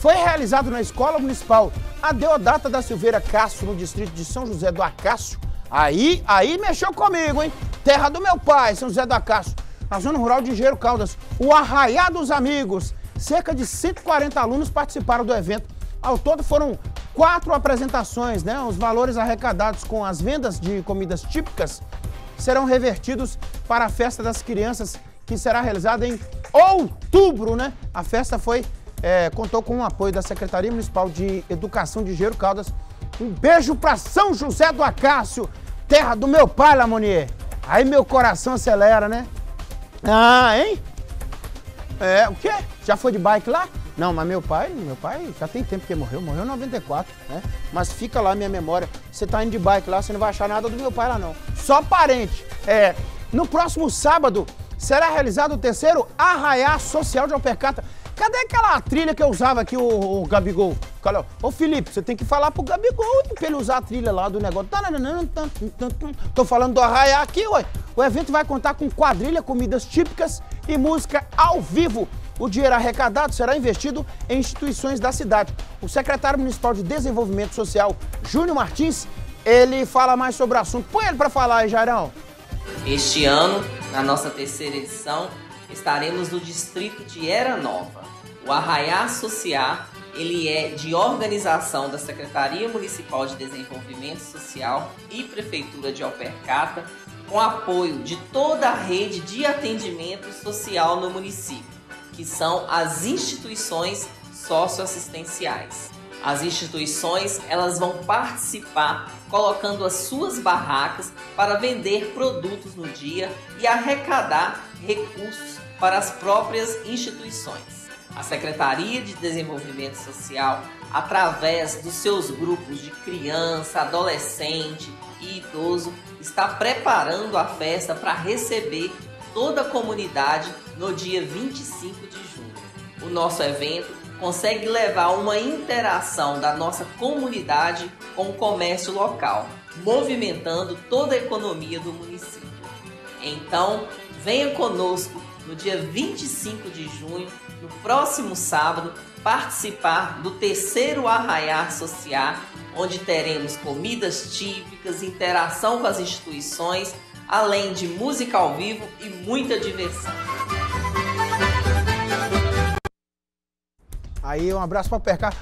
foi realizado na Escola Municipal Adeodata da Silveira Cássio, no distrito de São José do Acácio. Aí, aí mexeu comigo, hein? Terra do meu pai, São José do Acácio, na zona rural de Engenheiro Caldas. O Arraiá dos Amigos. Cerca de 140 alunos participaram do evento. Ao todo foram quatro apresentações, né? Os valores arrecadados com as vendas de comidas típicas serão revertidos para a festa das crianças, que será realizada em outubro, né? A festa foi é, contou com o apoio da Secretaria Municipal de Educação de Gero Caldas. Um beijo para São José do Acácio, terra do meu pai, Lamonier. Aí meu coração acelera, né? Ah, hein? É, o quê? Já foi de bike lá? Não, mas meu pai, meu pai já tem tempo que morreu, morreu em 94, né? Mas fica lá minha memória. Você tá indo de bike lá, você não vai achar nada do meu pai lá não. Só parente. É, no próximo sábado será realizado o terceiro Arraiá Social de Alpercata. Cadê aquela trilha que eu usava aqui, o, o Gabigol? Ô Felipe, você tem que falar pro Gabigol pra ele usar a trilha lá do negócio. Tô falando do Arraiá aqui, ué. O evento vai contar com quadrilha, comidas típicas e música ao vivo. O dinheiro arrecadado será investido em instituições da cidade. O secretário municipal de Desenvolvimento Social, Júnior Martins, ele fala mais sobre o assunto. Põe ele para falar aí, Jairão. Este ano, na nossa terceira edição, estaremos no distrito de Era Nova. O Arraiá Associar, ele é de organização da Secretaria Municipal de Desenvolvimento Social e Prefeitura de Alpercata, com apoio de toda a rede de atendimento social no município, que são as instituições socioassistenciais. As instituições elas vão participar colocando as suas barracas para vender produtos no dia e arrecadar recursos para as próprias instituições. A Secretaria de Desenvolvimento Social, através dos seus grupos de criança, adolescente e idoso, está preparando a festa para receber toda a comunidade no dia 25 de junho. O nosso evento consegue levar uma interação da nossa comunidade com o comércio local, movimentando toda a economia do município. Então, venha conosco no dia 25 de junho, no próximo sábado, participar do terceiro Arraiar Associar, onde teremos comidas típicas, interação com as instituições, além de música ao vivo e muita diversão. Aí um abraço para Percar.